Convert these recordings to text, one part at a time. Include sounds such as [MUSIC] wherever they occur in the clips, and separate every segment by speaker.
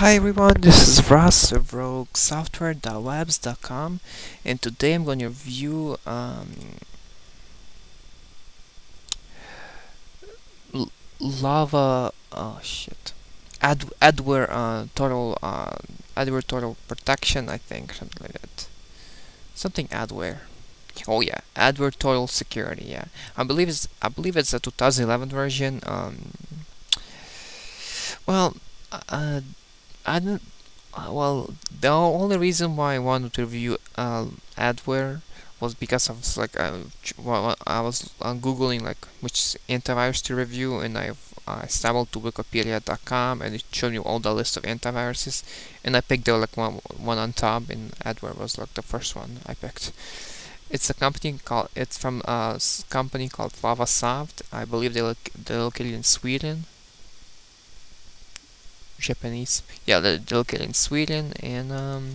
Speaker 1: Hi everyone, this is Ross of RogueSoftware.webs.com and today I'm going to review um, Lava, oh shit, Ad Ad-Aware uh, Total, uh, Ad-Aware Total Protection I think, something like that. Something Ad-Aware. Oh yeah, Ad-Aware Total Security, yeah. I believe it's, I believe it's a 2011 version. Um, well, uh, I don't. Well, the only reason why I wanted to review uh, Ad-Aware was because I was like, uh, well, I was uh, googling like which antivirus to review, and I uh, stumbled to Wikipedia.com, and it showed me all the list of antiviruses, and I picked the like one one on top, and Ad-Aware was like the first one I picked. It's a company called. It's from a company called Lavasoft. I believe they look they're located in Sweden. Japanese. Yeah, they're located in Sweden, and um,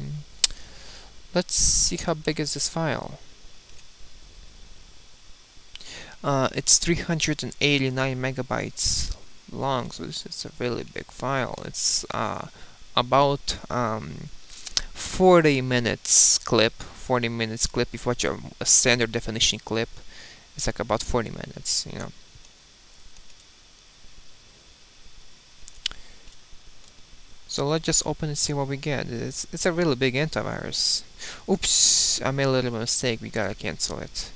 Speaker 1: let's see how big is this file. Uh, it's 389 megabytes long, so this is a really big file. It's uh, about um, 40 minutes clip. 40 minutes clip. If you watch a standard definition clip, it's like about 40 minutes. You know. So let's just open and see what we get. It's, it's a really big antivirus. Oops, I made a little mistake. We gotta cancel it.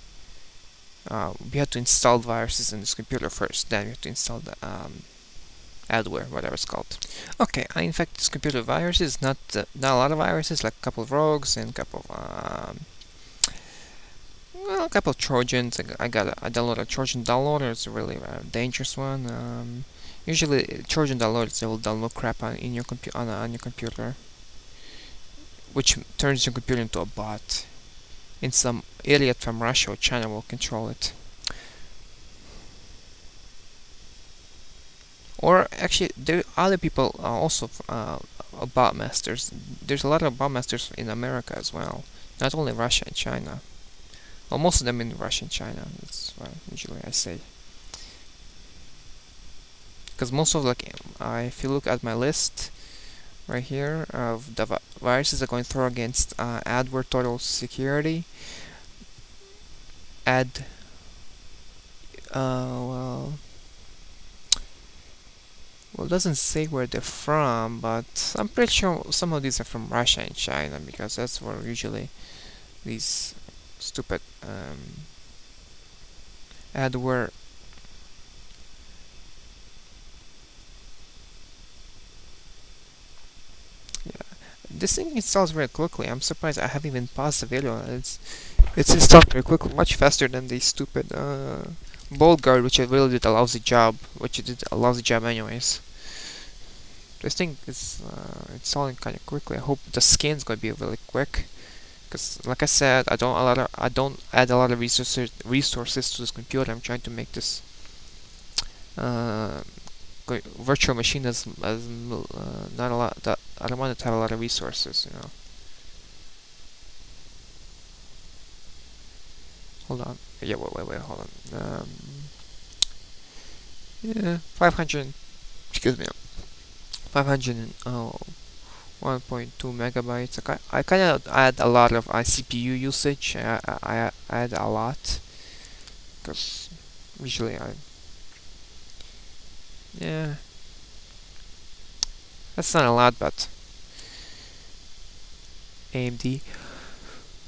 Speaker 1: Uh, we have to install viruses in this computer first. Then we have to install the um, Ad-Aware, whatever it's called. Okay, I infected this computer with viruses. Not uh, not a lot of viruses, like a couple of rogues and a couple of um, well, a couple of trojans. I got a, I downloaded a Trojan downloader. It's a really uh, dangerous one. Um, Usually, Trojan downloads will download crap on in your computer on, on your computer, which turns your computer into a bot. And some idiot from Russia or China will control it. Or actually, there are other people uh, also uh, bot masters. There's a lot of bot masters in America as well, not only Russia and China. Well, most of them in Russia and China. That's what usually I say because most of like if you look at my list right here of the viruses I'm going through against uh, total security ad uh, well well it doesn't say where they're from but I'm pretty sure some of these are from Russia and China because that's where usually these stupid um, Ad-Aware this thing installs very quickly. I'm surprised I haven't even paused the video. It's it's installed very quickly, much faster than the stupid uh, Guard, which really did a lousy job, which it did a lousy job anyways. This thing is uh, installing kind of quickly. I hope the scan's gonna be really quick, because like I said, I don't a lot of, I don't add a lot of resources resources to this computer. I'm trying to make this uh, virtual machine as, as uh, not a lot that I don't want it to have a lot of resources, you know. Hold on. Yeah, wait, wait, wait, hold on. Um, yeah, 500, excuse me, 500 and, oh, 1.2 megabytes. I, I kind of add a lot of uh, CPU usage. I, I, I add a lot because usually I yeah. That's not a lot, but AMD.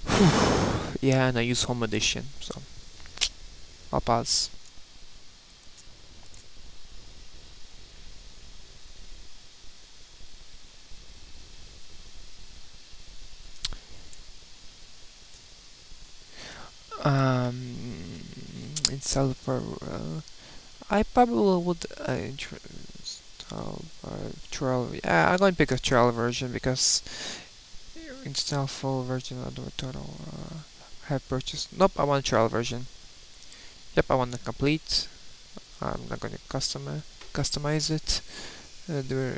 Speaker 1: [SIGHS] yeah, and I use Home Edition, so I'll pause. Um, for uh, I probably would uh, install uh, trial. Yeah, I'm going to pick a trial version because install full version of the total. Uh, have purchased. Nope, I want a trial version. Yep, I want to complete. I'm not going to customize customize it. Uh, do,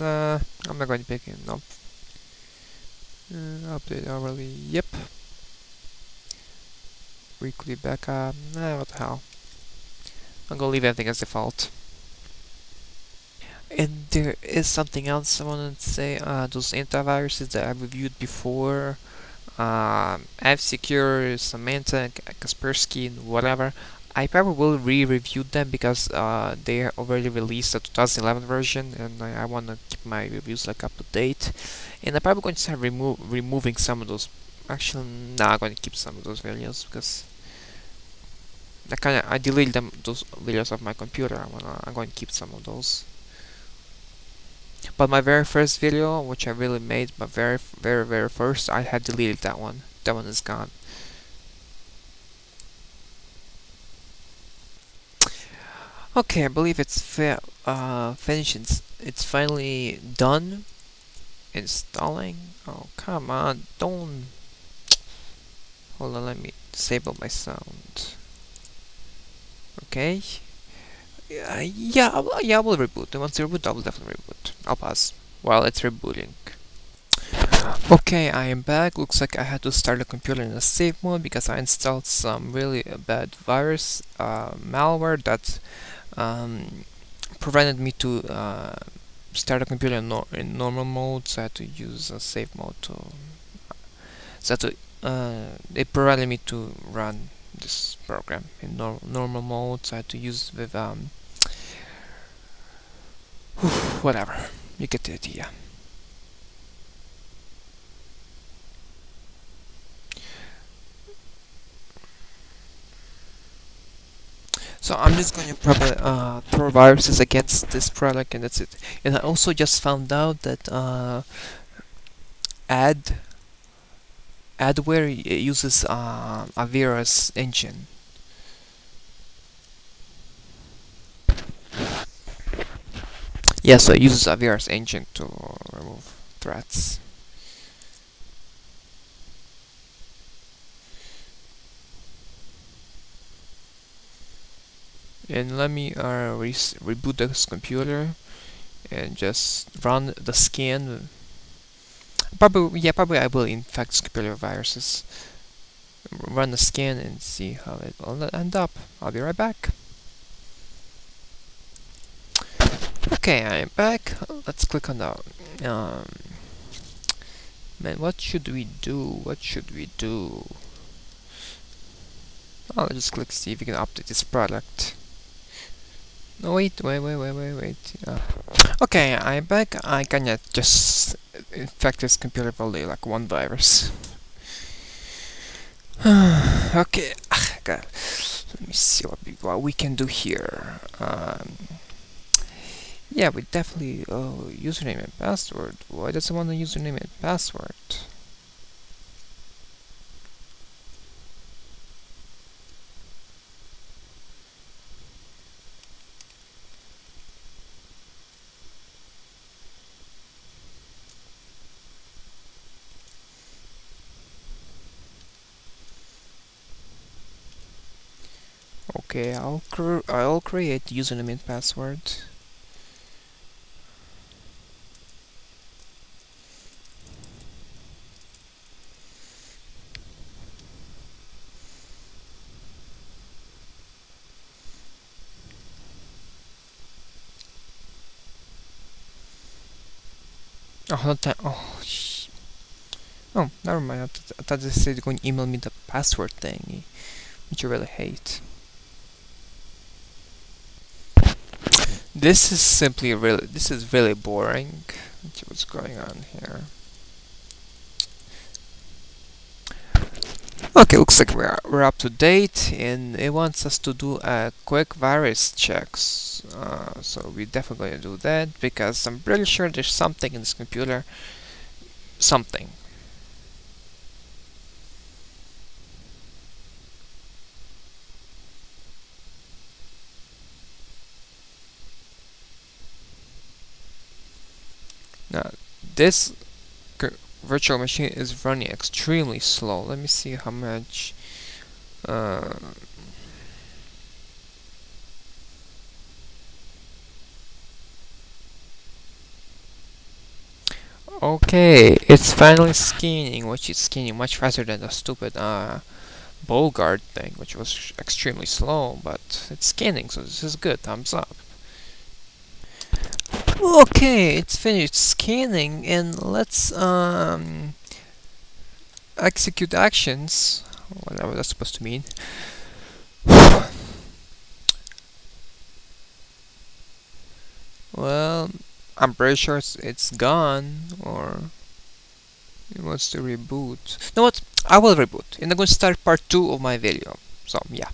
Speaker 1: uh, I'm not going to pick it. Nope. Uh, update hourly. Yep. Weekly backup. Nah, what the hell. I'm gonna leave everything as default. And there is something else I wanted to say. Uh, those antiviruses that I reviewed before, um, F-Secure, Symantec, Kaspersky, whatever. I probably will re-review them because uh, they already released the 2011 version, and I, I want to keep my reviews like up to date. And I'm probably going to start remo removing some of those. Actually, nah, I'm going to keep some of those videos because I kind of I deleted them those videos off my computer. I wanna I'm going to keep some of those. But my very first video, which I really made, my very very very first, I had deleted that one. That one is gone. Okay, I believe it's uh, finished. It's, it's finally done. Installing. Oh, come on. Don't. Hold on, let me disable my sound. Okay. Uh, yeah, yeah, I will reboot. Once you reboot, I will definitely reboot. I'll pause while it's rebooting. Okay, I am back. Looks like I had to start the computer in a safe mode because I installed some really bad virus uh, malware that um, prevented me to uh, start a computer in, no in, normal mode, so I had to use a safe mode to. So to, uh, it prevented me to run this program in nor normal mode, I had to use with um, [SIGHS] whatever. You get the idea. So I'm just going to probably uh, throw viruses against this product and that's it. And I also just found out that uh, Ad-Aware uses uh, Avira's engine. Yeah, so it uses Avira's engine to remove threats. and let me uh, re reboot this computer and just run the scan probably yeah probably I will infect with viruses. Run the scan and see how it will end up. I'll be right back. Okay I'm back. Let's click on the um, man what should we do? What should we do? I'll just click see if we can update this product no, wait, wait, wait, wait, wait, wait. Uh, okay, I'm back. I can just infect this computer only like one virus. [SIGHS] okay, ah, God. let me see what we, what we can do here. Um, yeah, we definitely, oh, username and password. Why does it want a username and password? Okay, I'll cr I'll create username and password. Oh, not that. Oh, oh, never mind. I, th I thought they said going to email me the password thing, which I really hate. This is simply really, this is really boring. What's going on here. Okay, looks like we're, we're up to date and it wants us to do a quick virus checks. Uh, so we're definitely going to do that because I'm pretty sure there's something in this computer. Something. Now, this virtual machine is running extremely slow. Let me see how much. Uh, okay, it's finally scanning, which is scanning much faster than the stupid uh, Bogart thing, which was extremely slow, but it's scanning, so this is good. Thumbs up. Okay, it's finished scanning and let's um, execute actions, whatever that's supposed to mean. well, I'm pretty sure it's, it's gone or it wants to reboot. You know what? I will reboot and I'm going to start part 2 of my video. So yeah.